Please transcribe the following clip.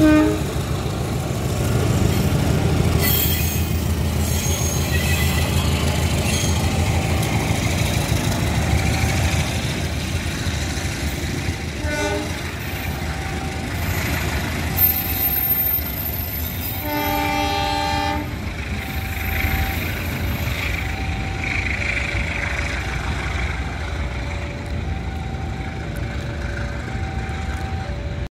Hum.